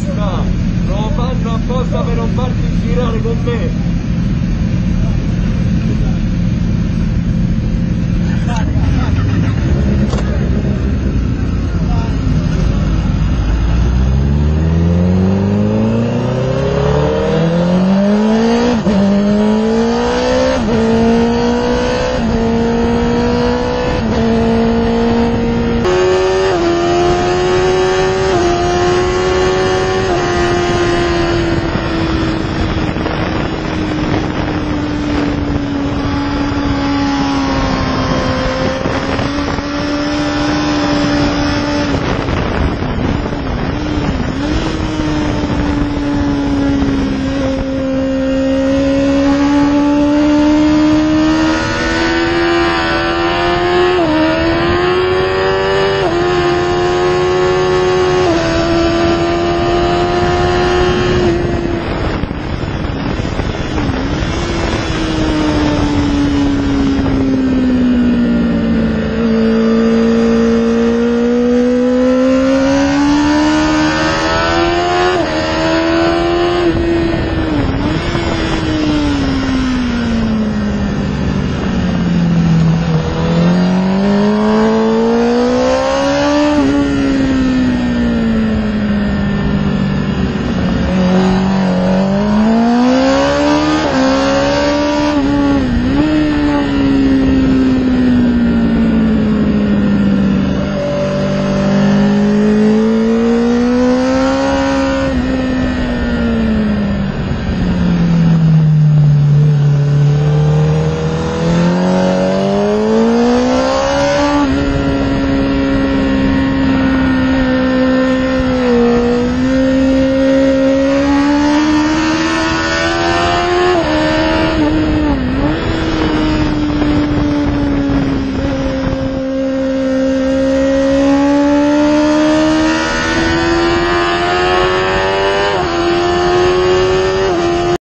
apposta! Lo fanno apposta per non farti girare con me!